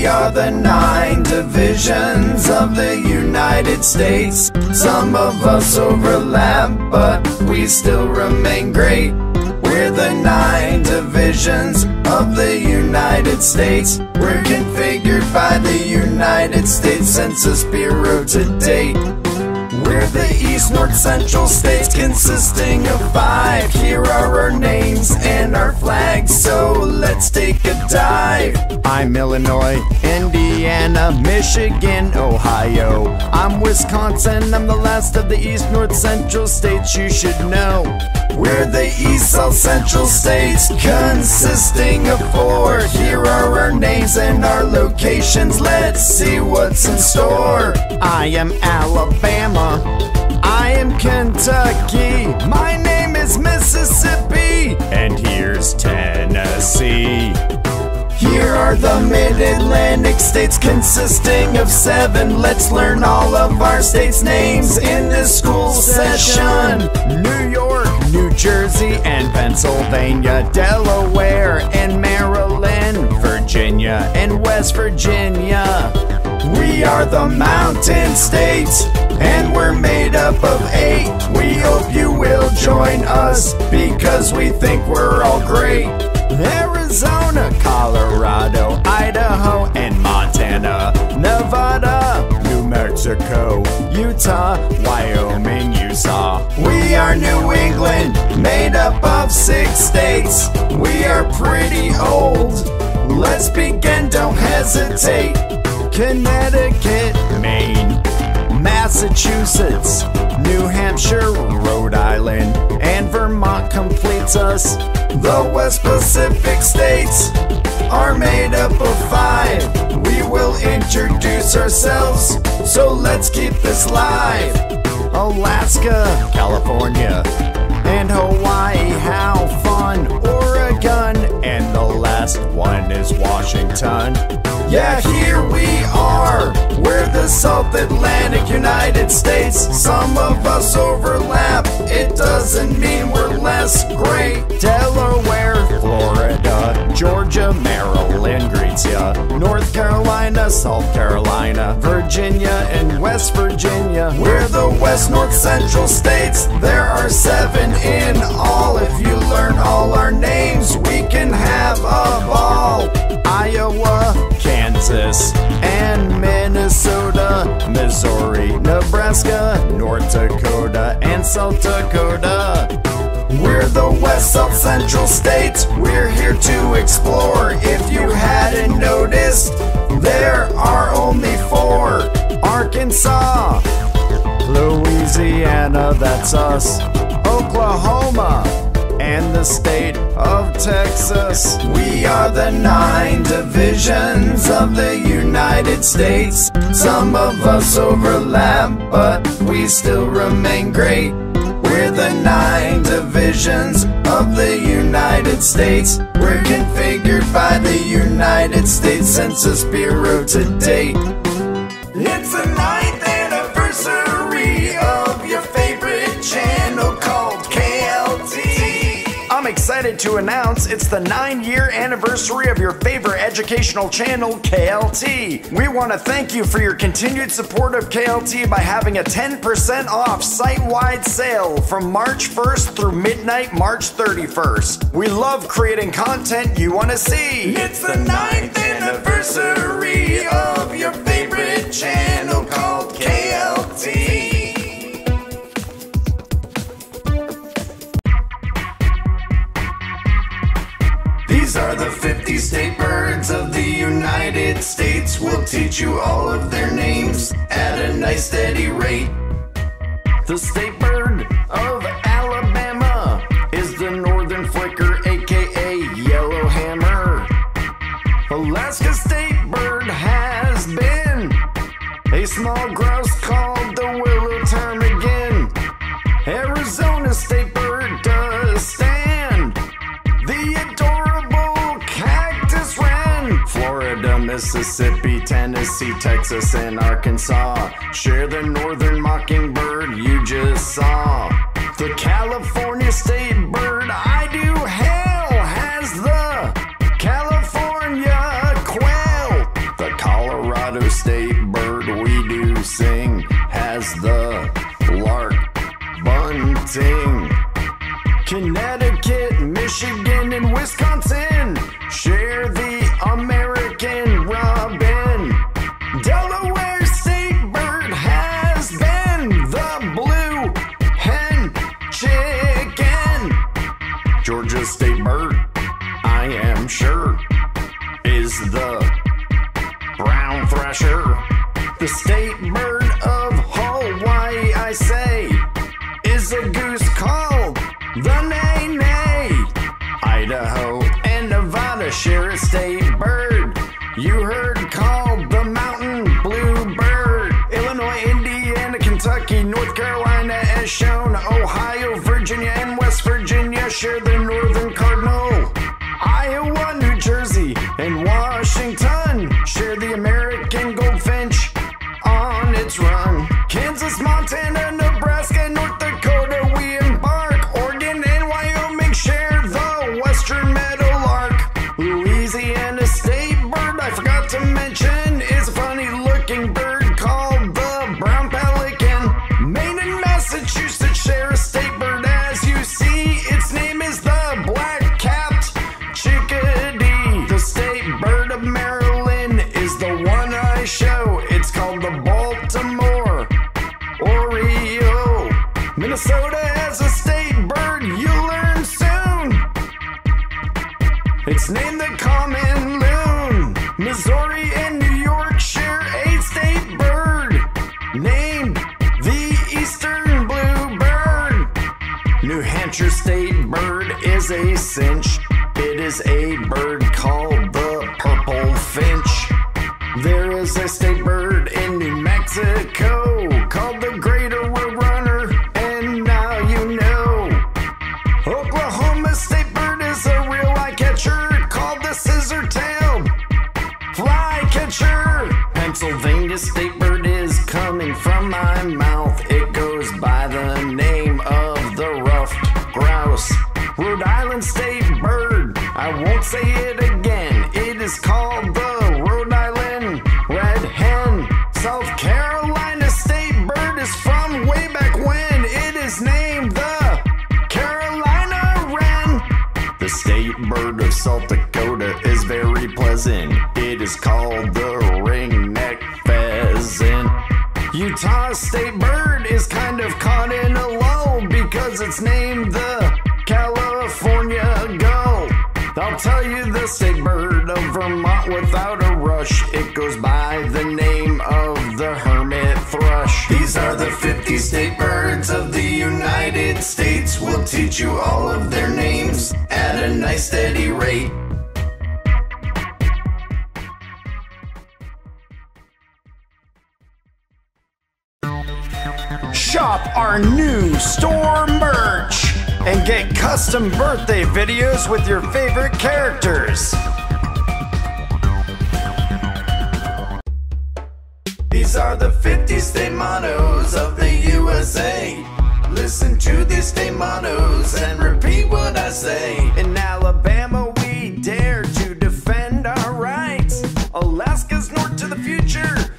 We are the nine divisions of the United States. Some of us overlap, but we still remain great. We're the nine divisions of the United States. We're configured by the United States Census Bureau to date. We're the East North Central states consisting of five. Here are our names and our flags, so let's take a dive. I'm Illinois, Indiana, Michigan, Ohio. I'm Wisconsin, I'm the last of the East North Central states you should know. We're the East South Central states consisting of four. Here are our names and our locations. Let's see what's in store. I am Alabama. I am Kentucky. My name is Mississippi. And here's Tennessee. Here are the mid-Atlantic states consisting of seven. Let's learn all of our states' names in this school session. New York, New Jersey, and Pennsylvania, Delaware, and Maryland, Virginia, and West Virginia. We are the mountain states, and we're made up of eight. We hope you will join us because we think we're all great. Arizona, Colorado, Idaho, and Montana, Nevada, New Mexico, Utah, Wyoming, Utah. We are New England, made up of six states. We are pretty old. Let's begin, don't hesitate. Connecticut, Maine, Massachusetts, New Hampshire, Rhode Island, and Vermont completes us. The West Pacific states are made up of five. We will introduce ourselves, so let's keep this live. Alaska, California, and Hawaii, how fun! Oregon, and the last one is Washington. Yeah, here we are. We're the South Atlantic United States. Some of us overlap. It doesn't mean we're less great. Delaware, Florida, Georgia, Maryland greets ya. North Carolina, South Carolina, Virginia, and West Virginia. We're the West North Central states. There are seven in all. If you learn all our names, we can have a ball. Iowa, Kansas, and Minnesota, Missouri, Nebraska, North Dakota, and South Dakota. We're the West South Central states. We're here to explore. If you hadn't noticed, there are only four. Arkansas, Louisiana, that's us, Oklahoma, and the state of Texas. We are the nine divisions of the United States. Some of us overlap, but we still remain great. We're the nine divisions of the United States. We're configured by the United States Census Bureau to date. It's the ninth excited to announce it's the nine year anniversary of your favorite educational channel, KLT. We want to thank you for your continued support of KLT by having a 10% off site wide sale from March 1st through midnight, March 31st. We love creating content you want to see. It's the ninth anniversary of your favorite channel called KLT. These are the 50 state birds of the United States. We'll teach you all of their names at a nice steady rate. The state Mississippi, Tennessee, Texas, and Arkansas share the northern mockingbird you just saw. The California state Kentucky, North Carolina. the future.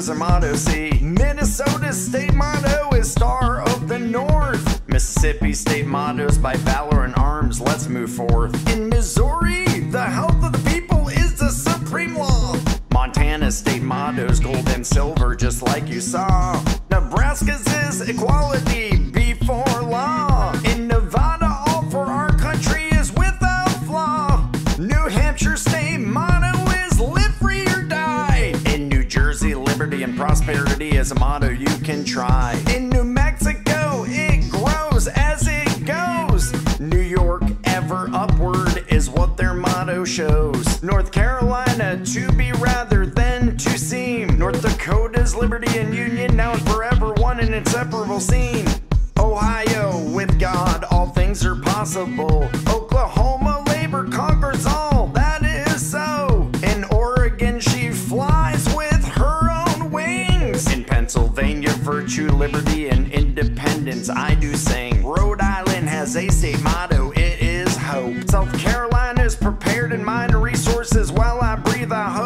is motto, see. State motto is Star of the North. Mississippi state motto is by valor and arms, let's move forth. In Missouri, the health of the people is the supreme law. Montana state motto is gold and silver, just like you saw. Nebraska's is equality. As a motto you can try. In New Mexico, it grows as it goes. New York, ever upward, is what their motto shows. North Carolina, to be rather than to seem. North Dakota's liberty and union, now and forever one and inseparable scene. Ohio, with God, all things are possible. Oklahoma, I do sing. Rhode Island has a state motto, it is hope. South Carolina's prepared in mind resources while I breathe, I hope.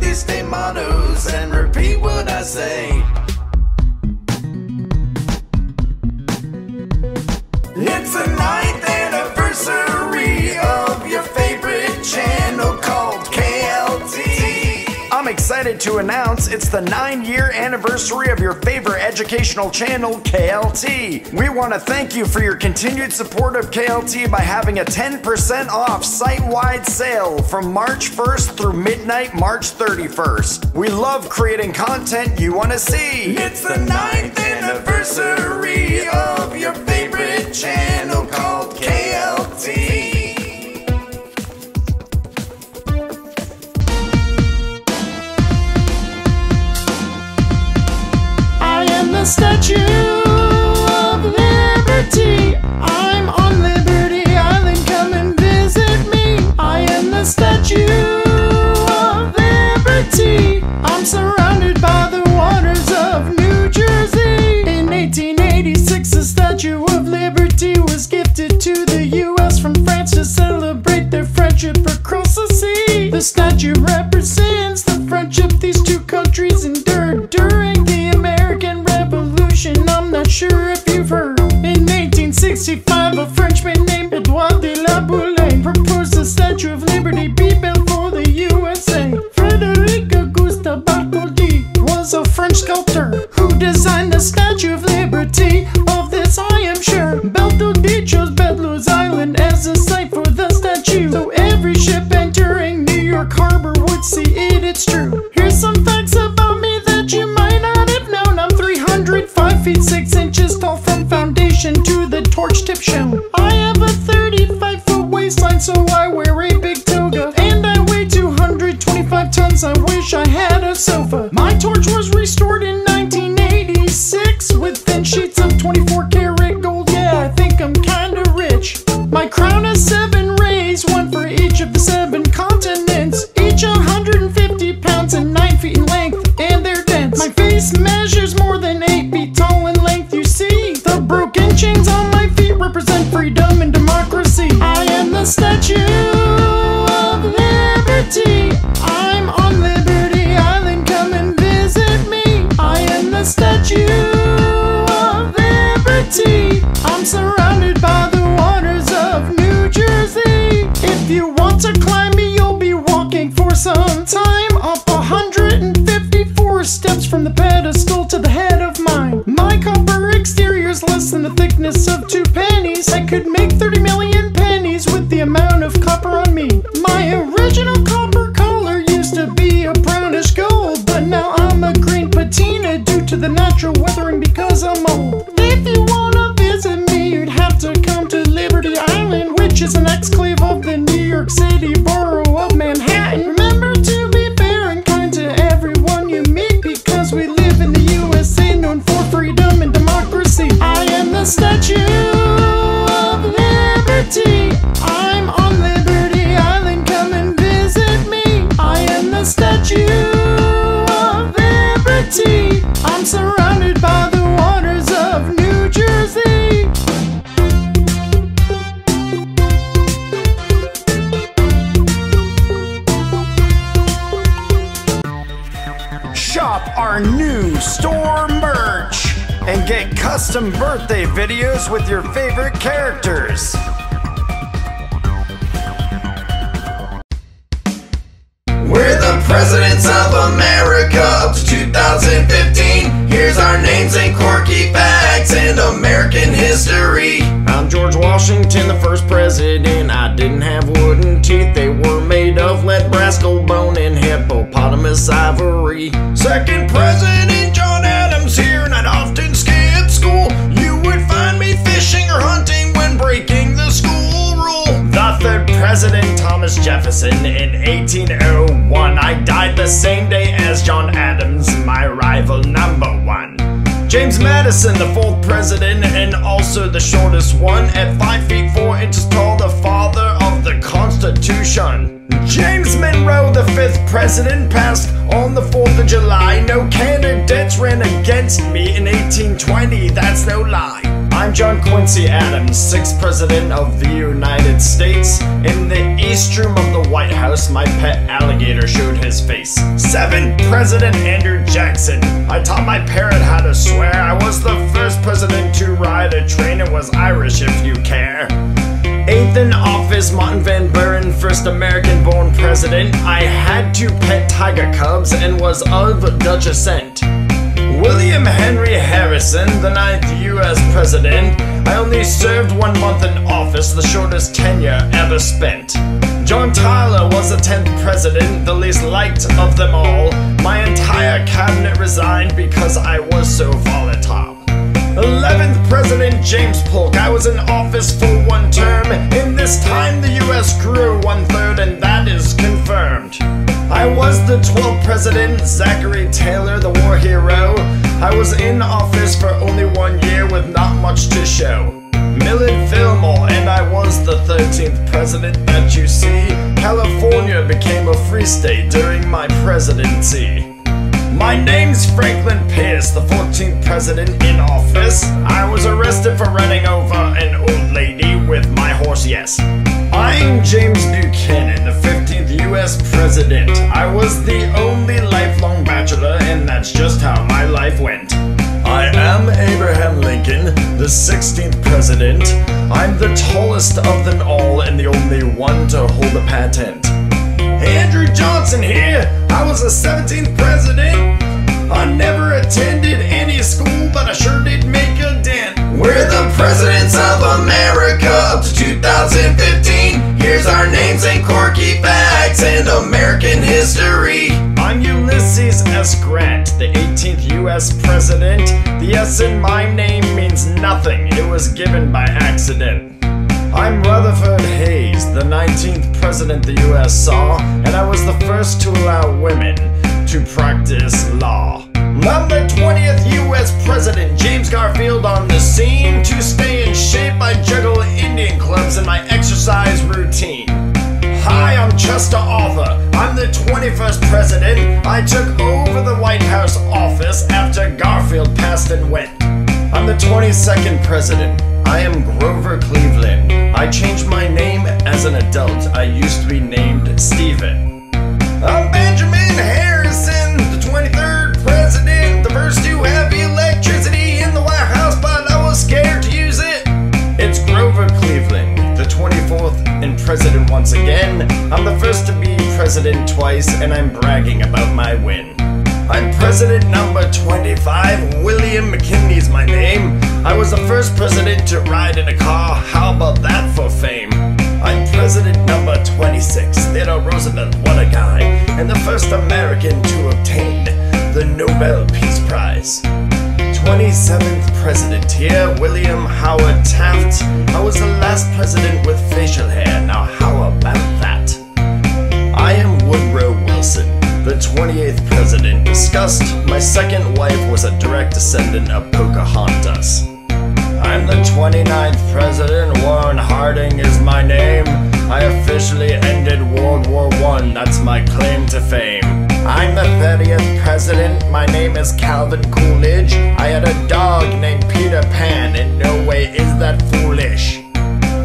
these same mottos and repeat what I say. excited to announce it's the nine year anniversary of your favorite educational channel, KLT. We want to thank you for your continued support of KLT by having a 10% off site wide sale from March 1st through midnight, March 31st. We love creating content you want to see. It's the ninth anniversary of your favorite channel called KLT. the Statue of Liberty. I'm on Liberty Island, come and visit me. I am the Statue of Liberty. I'm surrounded. The first president. I didn't have wooden teeth, they were made of lead, rascal bone, and hippopotamus ivory. Second president John Adams here, and I'd often skip school. You would find me fishing or hunting when breaking the school rule. The third president, Thomas Jefferson, in 1801. I died the same day as John Adams, my rival number one. James Madison, the fourth president, and also the shortest one, at 5 feet 4 inches tall, the father of the Constitution. James Monroe, the fifth president, passed on the 4th of July. No candidates ran against me in 1820, that's no lie. I'm John Quincy Adams, sixth president of the United States. In the east room of the White House, my pet alligator showed his face. Seventh President Andrew Jackson. I taught my parrot how to swear. I was the first president to ride a train and was Irish if you care. Eighth in office, Martin Van Buren, first American born president. I had two pet tiger cubs and was of Dutch descent. William Henry Harrison, the ninth US president. I only served one month in office, the shortest tenure ever spent. John Tyler was the 10th president, the least liked of them all. My entire cabinet resigned because I was so volatile. 11th President James Polk. I was in office for one term. In this time, the US grew one third, and that is confirmed. I was the 12th President Zachary Taylor, the war hero. I was in office for only one year with not much to show. Millard Fillmore, and I was the 13th president that you see. California became a free state during my presidency. My name's Franklin Pierce, the 14th president in office. I was arrested for running over an old lady with my horse, yes. I'm James Buchanan, the 15th US president. I was the only lifelong bachelor, and that's just how my life went. I am Abraham Lincoln, the 16th president. I'm the tallest of them all and the only one to hold a patent. Andrew Johnson here. I was the 17th president. I never attended any school, but I sure did make a dent. We're the presidents of America up to 2015. Our names and quirky facts and American history. I'm Ulysses S. Grant, the 18th US president. The S in my name means nothing, it was given by accident. I'm Rutherford Hayes, the 19th president the US saw, and I was the first to allow women to practice law. The 20th US president, James Garfield on the scene. To stay in shape, I juggle Indian clubs in my exercise routine. Hi, I'm Chester Arthur. I'm the 21st president. I took over the White House office after Garfield passed and went. I'm the 22nd president. I am Grover Cleveland. I changed my name as an adult. I used to be named Stephen. I'm Benjamin first to have electricity in the White House, but I was scared to use it. It's Grover Cleveland, the 24th and president once again. I'm the first to be president twice, and I'm bragging about my win. I'm president number 25. William McKinley's my name. I was the first president to ride in a car. How about that for fame? I'm president number 26. Theodore Roosevelt, what a guy. And the first American to obtain the Nobel Peace Prize. 27th president here, William Howard Taft. I was the last president with facial hair. Now, how about that? I am Woodrow Wilson, the 28th president. Discussed, my second wife was a direct descendant of Pocahontas. I'm the 29th president, Warren Harding is my name. President, my name is Calvin Coolidge. I had a dog named Peter Pan, in no way is that foolish.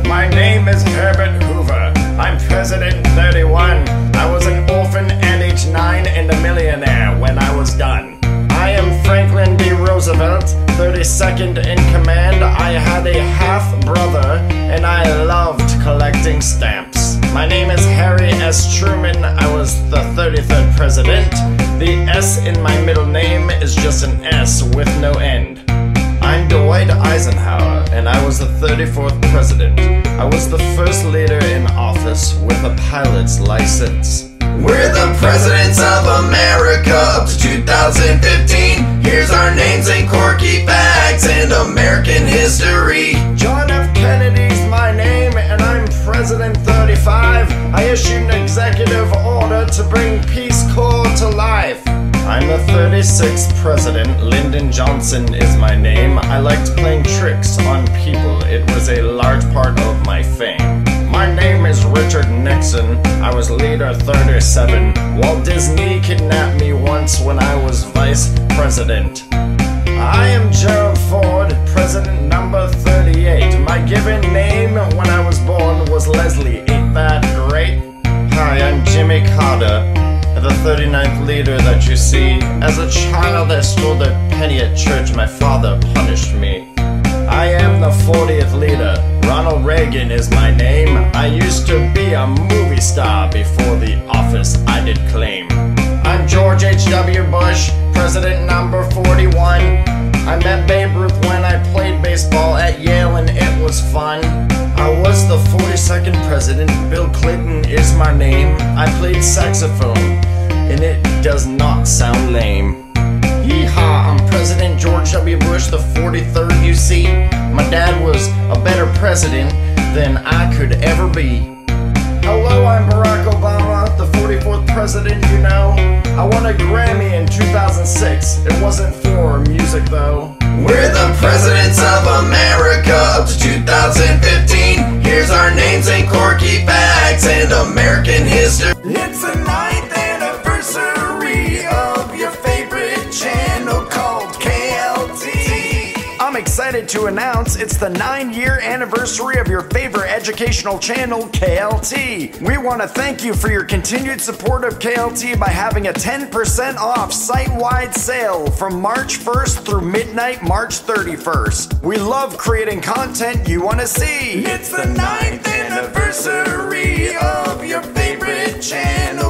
My name is Herbert Hoover. I'm President 31. I was an orphan at age 9 and a millionaire when I was done. I am Franklin D. Roosevelt, 32nd in command. I had a half brother, and I loved collecting stamps. My name is Harry S. Truman. I was the 33rd president. The S in my middle name is just an S with no end. I'm Dwight Eisenhower, and I was the 34th president. I was the first leader in office with a pilot's license. We're the presidents of America up to 2015. Here's our names and quirky facts and American history. John F. Kennedy's my name, and I'm President 35. I issued an executive order to bring Peace Corps to life. I'm the 36th president. Lyndon Johnson is my name. I liked playing tricks on people, it was a large part of my fame. My name is Richard Nixon. I was leader 37. Walt Disney kidnapped me once when I was vice president. I am Gerald Ford, president number 38. My given name when I was born was Leslie. 39th leader that you see. As a child, I stole a penny at church. My father punished me. I am the 40th leader. Ronald Reagan is my name. I used to be a movie star before the office I did claim. I'm George H.W. Bush, president number 41. I met Babe Ruth when I played baseball at Yale and it was fun. I was the 42nd president. Bill Clinton is my name. I played saxophone and it does not sound lame. Yeehaw, I'm President George W. Bush, the 43rd, you see. My dad was a better president than I could ever be. Hello, I'm Barack Obama, the 44th president, you know. I won a Grammy in 2006. It wasn't for music, though. We're the presidents of America up to 2015. Here's our names and quirky facts and American history. Excited to announce it's the nine year anniversary of your favorite educational channel, KLT. We want to thank you for your continued support of KLT by having a 10% off site wide sale from March 1st through midnight, March 31st. We love creating content you want to see. It's the ninth anniversary of your favorite channel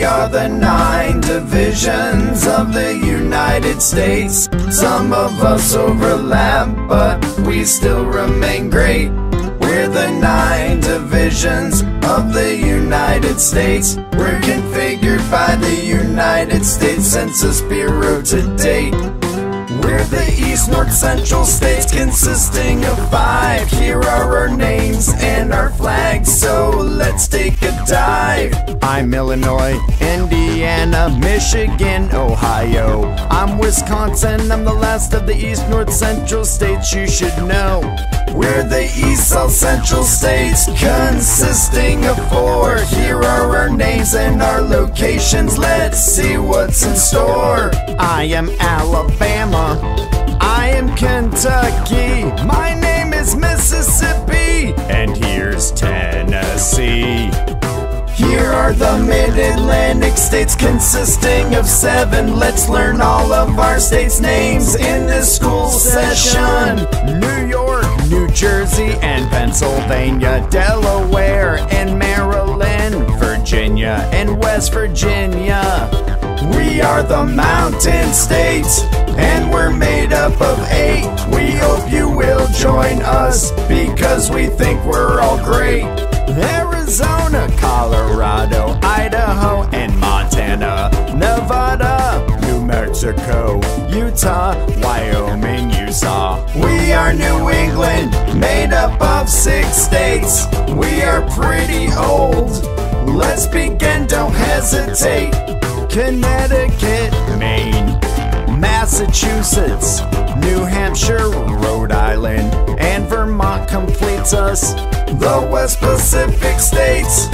We are the nine divisions of the United States. Some of us overlap, but we still remain great. We're the nine divisions of the United States. We're configured by the United States Census Bureau to date. We're the East North Central states consisting of five. Here are our names and our flags, so let's take a dive. I'm Illinois, Indiana, Michigan, Ohio. I'm Wisconsin, I'm the last of the East North Central states you should know. We're the East South Central states consisting of four. Here are our names and our locations. Let's see what's in store. I am Alabama. I am Kentucky. My name is Mississippi. And here's Tennessee. Here are the mid-Atlantic states consisting of seven. Let's learn all of our states' names in this school session. New York, New Jersey, and Pennsylvania, Delaware, and Maryland, Virginia, and West Virginia. We are the mountain states, and we're made up of eight. We hope you will join us because we think we're all great. Arizona, Colorado, Idaho, and Montana, Nevada, New Mexico, Utah, Wyoming, Utah. We are New England, made up of six states. We are pretty old. Let's begin, don't hesitate. Connecticut, Maine, Massachusetts, New Hampshire, Rhode Island, and Vermont completes us. The West Pacific states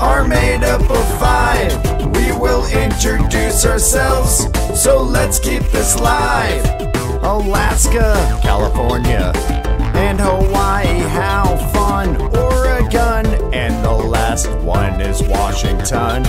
are made up of five. We will introduce ourselves, so let's keep this live. Alaska, California, and Hawaii, how fun! Oregon. And the last one is Washington.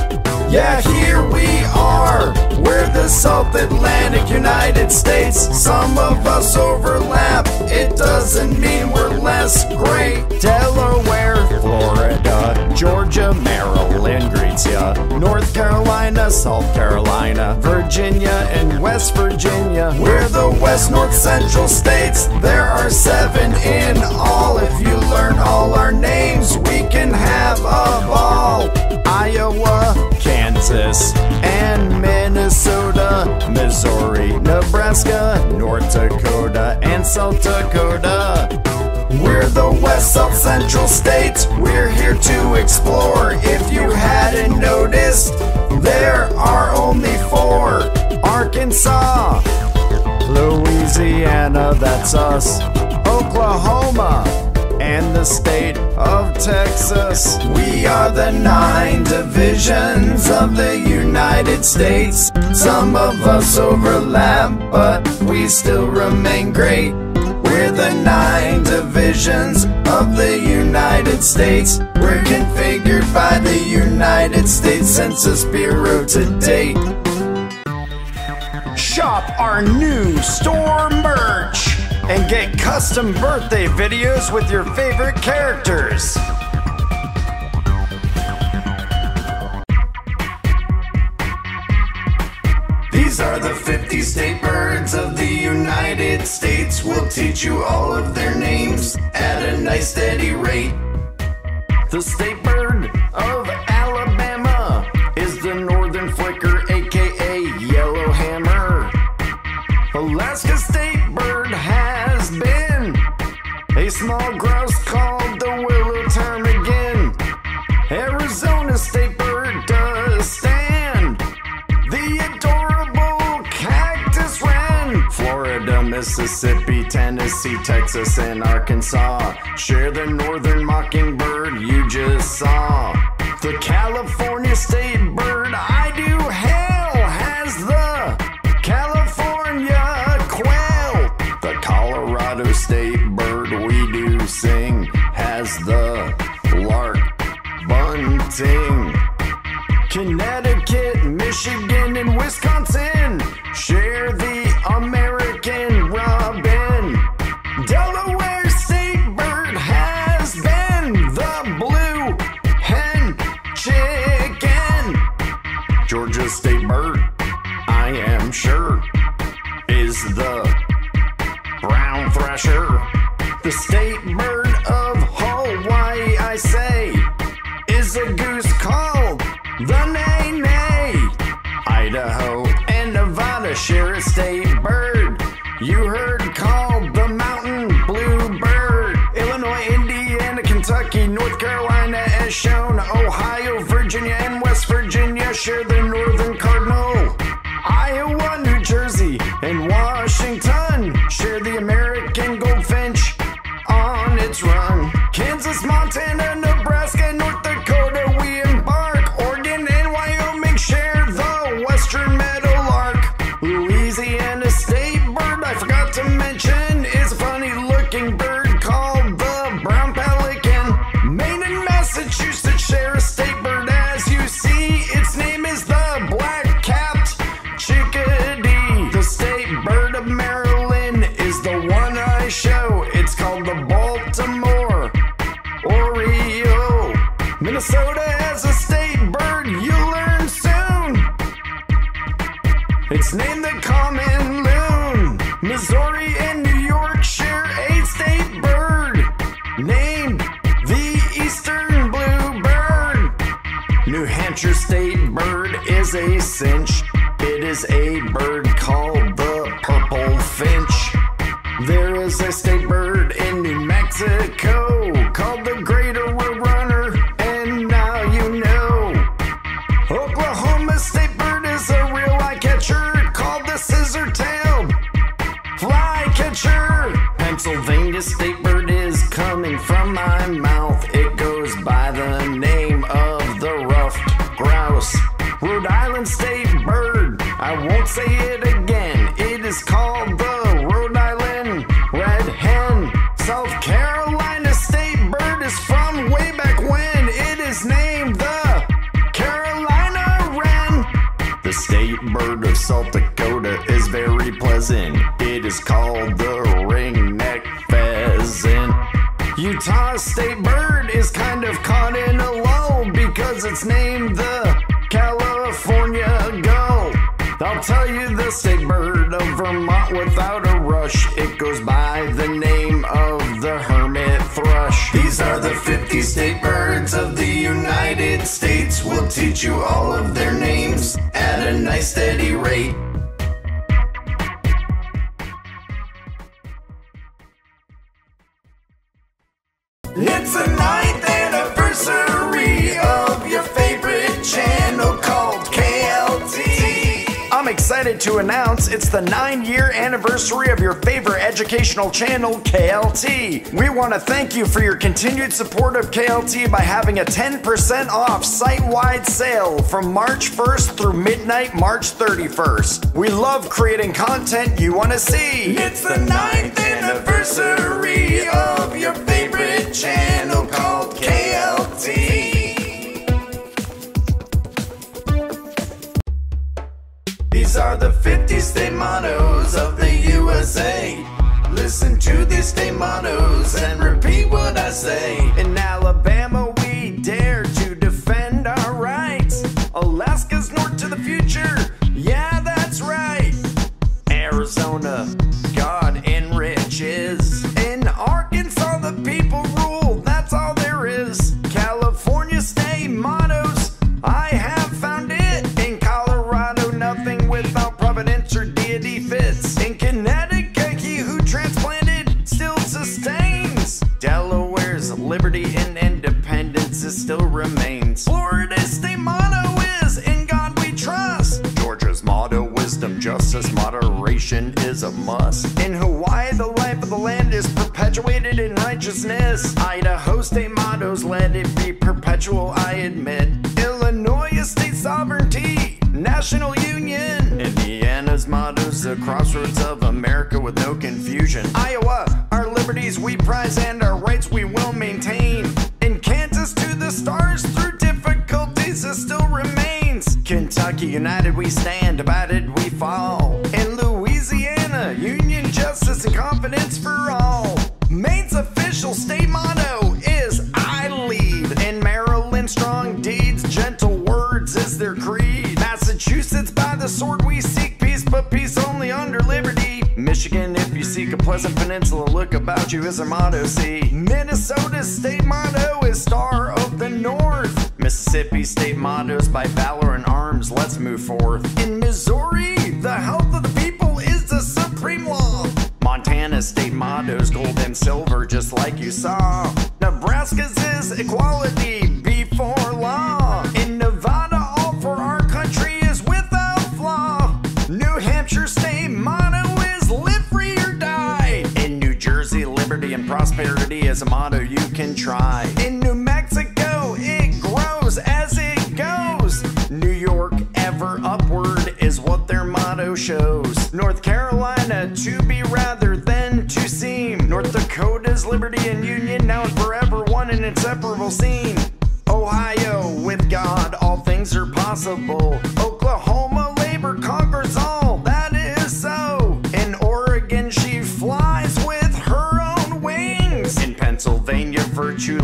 Yeah, here we are. We're the South Atlantic United States. Some of us overlap. It doesn't mean we're less great. Delaware, Florida, Georgia, Maryland greets ya. North Carolina, South Carolina, Virginia, and West Virginia. We're the West North Central states. There are seven in all. If you learn all our names, we South Dakota. We're the West South Central states. We're here to explore. If you hadn't noticed, there are only four. Arkansas, Louisiana, that's us, Oklahoma, and the state of Texas. We are the nine divisions of the United States. Some of us overlap, but we still remain great. We're the nine divisions of the United States. We're configured by the United States Census Bureau to date. Shop our new store merch and get custom birthday videos with your favorite characters. The 50 state birds of the United States. We'll teach you all of their names at a nice steady rate. The state bird of Alabama is the northern flicker, aka yellow hammer. Alaska state bird has been a small grouse called Mississippi, Tennessee, Texas, and Arkansas share the northern mockingbird you just saw. The California state bird I do its run. Kansas, Montana, educational channel, KLT. We want to thank you for your continued support of KLT by having a 10% off site wide sale from March 1st through midnight, March 31st. We love creating content you want to see. It's the ninth anniversary of your favorite channel called KLT. These are the 50 state mottos Michigan, if you seek a pleasant peninsula, look about you is our motto. See, Minnesota's state motto is Star of the North. Mississippi state mottos by valor and arms. Let's move forth. In Missouri, the health of the people is the supreme law. Montana state mottos gold and silver, just like you saw. Nebraska's is equality is a motto you can try. In New Mexico, it grows as it goes. New York, ever upward is what their motto shows. North Carolina, to be rather than to seem. North Dakota's liberty and union, now and forever one and inseparable scene. Ohio, with God, all things are possible.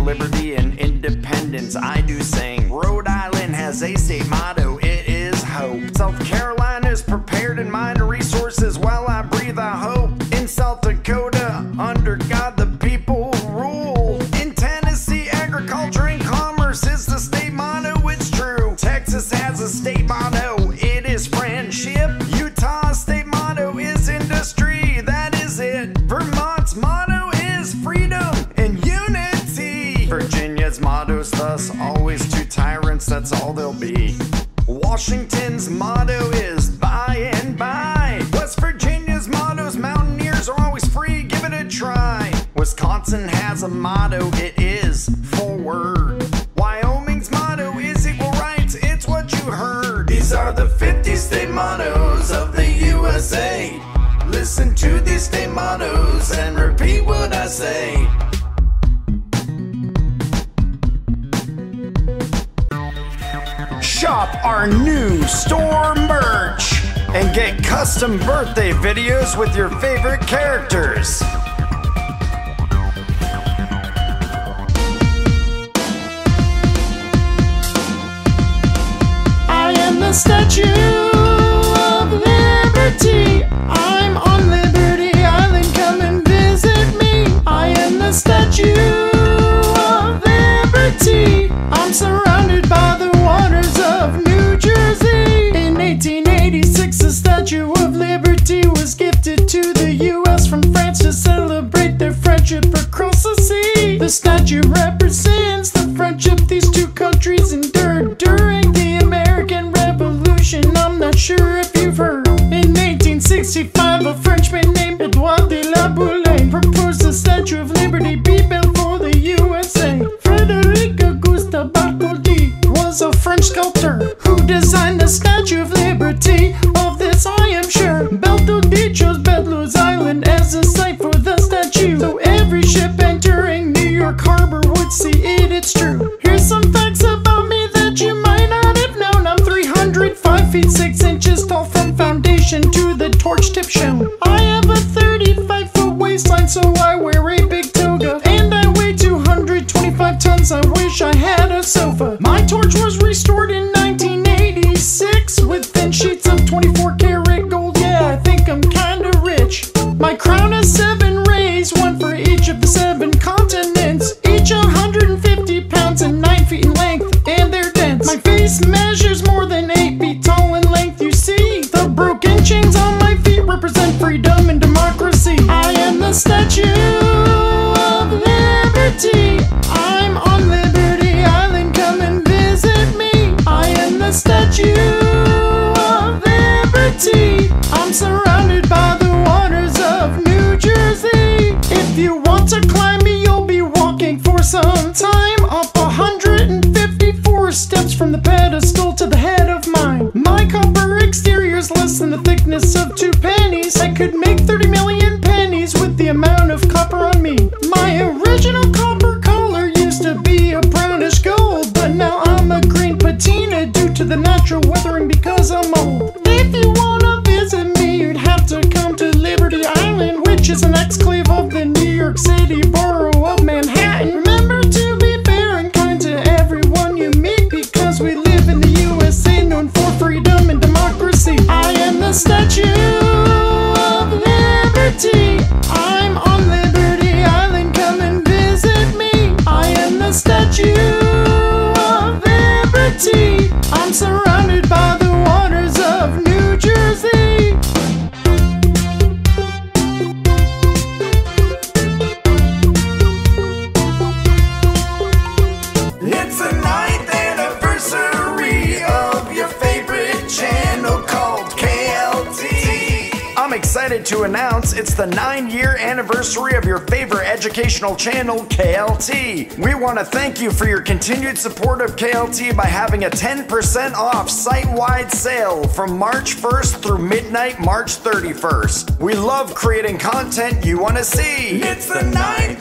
Liberty, and independence, I do sing. Rhode Island has a state motto, it is hope. South Carolina's prepared in mind resources while I breathe, I hope. In South Dakota, under God, the people rule. In Tennessee, agriculture and commerce is the state motto, it's true. Texas has a state motto, say. Shop our new store merch and get custom birthday videos with your favorite characters. I am the Statue of Liberty. I the statue of liberty. I'm surrounded by the waters of New Jersey. In 1886, the Statue of Liberty was gifted to the U.S. from France to celebrate their friendship across the sea. The statue represents the friendship these two countries endured channel KLT. We want to thank you for your continued support of KLT by having a 10% off site wide sale from March 1st through midnight, March 31st. We love creating content you want to see. It's the night.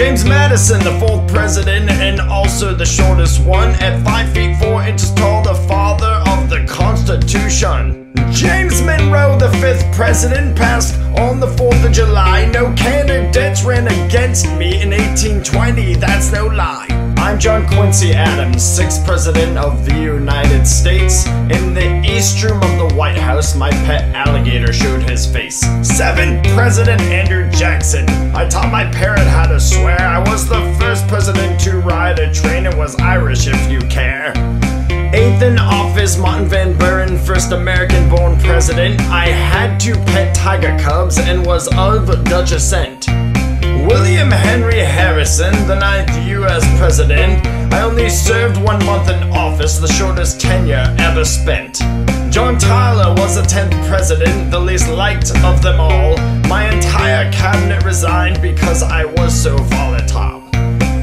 James Madison, the fourth president and also the shortest one, at 5 feet 4 inches tall, the father of the Constitution. James Monroe, the fifth president, passed on the 4th of July. No candidates ran against me in 1820, that's no lie. I'm John Quincy Adams, sixth president of the United States. In the East Room of the White House, my pet alligator showed his face. Seven, President Andrew Jackson. I taught my parrot how to swear. I was the first president to ride a train. It was Irish, if you care. Eighth in office, Martin Van Buren, first American born president. I had two pet tiger cubs and was of Dutch ascent. William Henry Harrison, the ninth US president. I only served one month in office, the shortest tenure ever spent. John Tyler was the 10th president, the least liked of them all. My entire cabinet resigned because I was so volatile.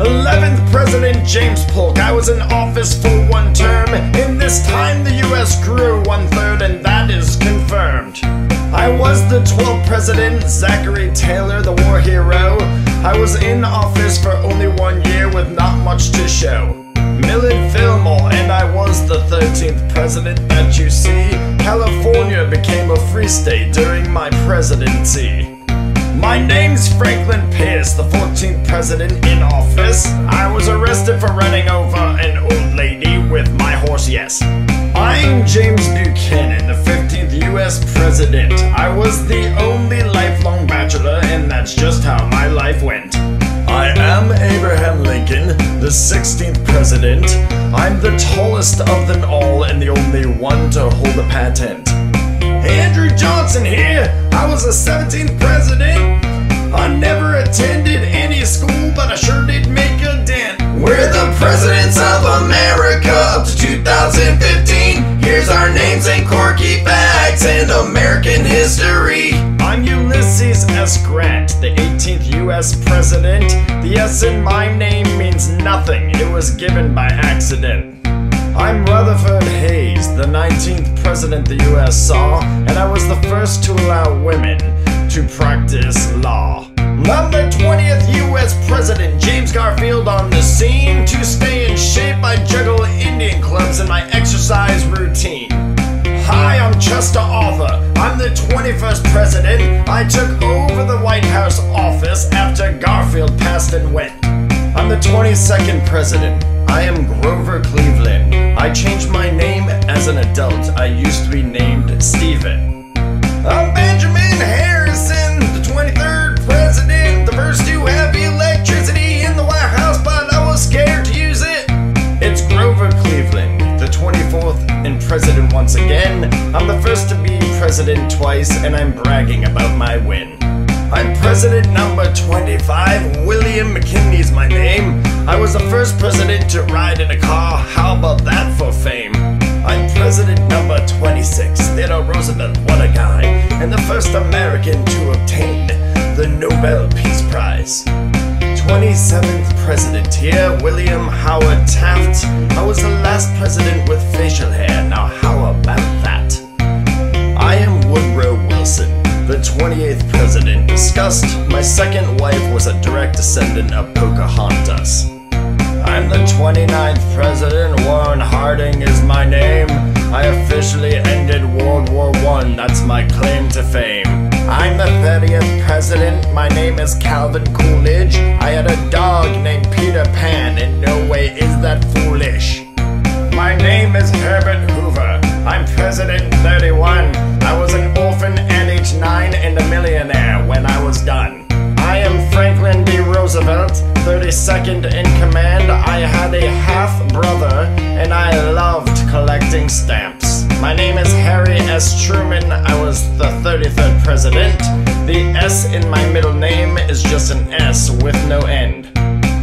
11th President James Polk. I was in office for one term. In this time, the US grew one third, and that is confirmed. I was the 12th President Zachary Taylor, the war hero. I was in office for only one year with not much to show. Millard Fillmore, and I was the 13th president that you see. California became a free state during my presidency. My name's Franklin Pierce, the 14th president in office. I was arrested for running over an old lady with my horse, yes. I'm James Buchanan, the 15th US president. I was the only lifelong bachelor, and that's just how my life went. I am Abraham Lincoln, the 16th president. I'm the tallest of them all and the only one to hold a patent. Andrew Johnson here. I was the 17th president. I never attended any school, but I sure did make a dent. We're the presidents of America up to 2015. Here's our names and quirky facts and American history. I'm Ulysses S. Grant, the 18th US president. The S in my name means nothing, it was given by accident. I'm Rutherford Hayes, the 19th president the US saw, and I was the first to allow women to practice law. I'm the 20th US president, James Garfield on the scene. To stay in shape, I juggle Indian clubs in my exercise routine. Hi, I'm Chester Arthur. I'm the 21st president. I took over the White House office after Garfield passed and went. I'm the 22nd president. I am Grover Cleveland. I changed my name as an adult. I used to be named Stephen. I'm Benjamin Harrison, the 23rd president. The first to have electricity in the White House, but I was scared to use it. It's Grover Cleveland, the 24th and president once again. I'm the first to be president twice, and I'm bragging about my win. I'm president number 25. William McKinley's my name. I was the first president to ride in a car. How about that for fame? I'm president number 26. Theodore Roosevelt, what a guy. And the first American to obtain the Nobel Peace Prize. 27th president here, William Howard Taft. I was the last president with facial hair. Now, how about 28th president. Discussed, my second wife was a direct descendant of Pocahontas. I'm the 29th president, Warren Harding is my name. I officially ended World War I, that's my claim to fame. I'm the 30th president, my name is Calvin Coolidge. I had a dog named Peter Pan, in no way is that foolish. My name is Herbert Hoover. I'm President 31. I was an orphan 9 and a millionaire when I was done. I am Franklin D. Roosevelt, 32nd in command. I had a half brother and I loved collecting stamps. My name is Harry S. Truman. I was the 33rd president. The S in my middle name is just an S with no end.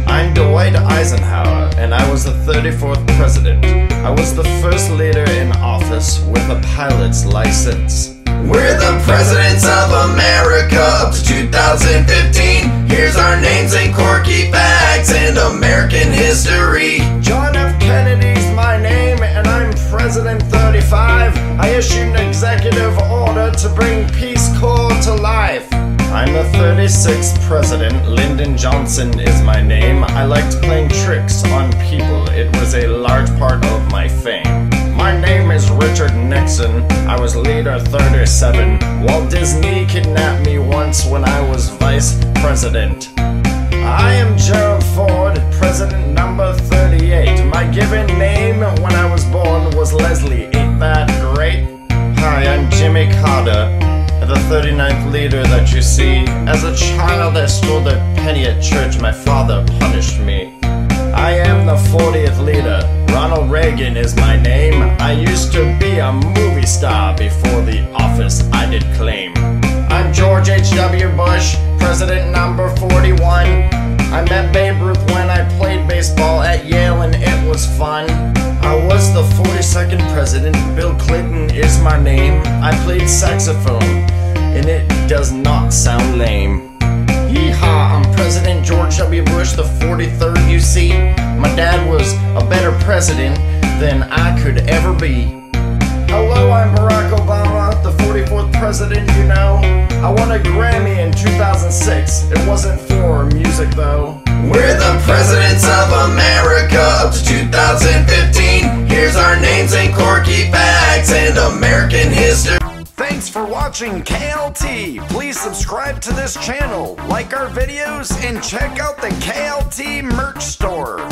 I'm Dwight Eisenhower, and I was the 34th president. I was the first leader in office with a pilot's license. We're the presidents of America up to 2015. Here's our names and quirky facts and American history. John F. Kennedy's my name, and I'm President 35. I issued an executive order to bring Peace Corps to life. I'm the 36th president. Lyndon Johnson is my name. I liked playing tricks on people, it was a large part of my fame. My name is Richard Nixon. I was leader 37. Walt Disney kidnapped me once when I was vice president. I am Gerald Ford, president number 38. My given name when I was born was Leslie. Ain't that great? Hi, I'm Jimmy Carter, the 39th leader that you see. As a child, I stole a penny at church. My father punished me. I am the 40th leader, Ronald Reagan is my name. I used to be a movie star before the office I did claim. I'm George H.W. Bush, president number 41. I met Babe Ruth when I played baseball at Yale and it was fun. I was the 42nd president, Bill Clinton is my name. I played saxophone, and it does not sound lame. Yeehaw, I'm President George W. Bush, the 43rd, you see. My dad was a better president than I could ever be. Hello, I'm Barack Obama, the 44th president, you know. I won a Grammy in 2006. It wasn't for music, though. We're the presidents of America up to 2015. Here's our names and quirky facts and American history. Thanks for watching KLT. Please subscribe to this channel, like our videos, and check out the KLT merch store.